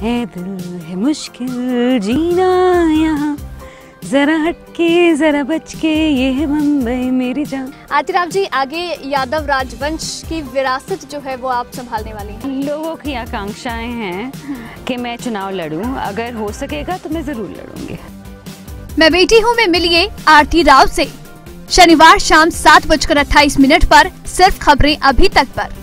है दिल है मुश्किल जीना यहाँ। जरा हटके जरा बच के ये है मुंबई मेरी जान। आतिराव जी आगे यादव राजवंश की विरासत जो है वो आप संभालने वाली हैं। लोगों की आकांक्षाएँ हैं कि मैं चुनाव लड़ूं। अगर हो सकेगा तो मैं ज़रूर लड़ूँगी। मैं बेटी हूँ मैं मिलिए आरती राव से। शनिवार शाम सात बजकर अट्ठाईस मिनट पर सिर्फ़ खबरें अभी तक पर।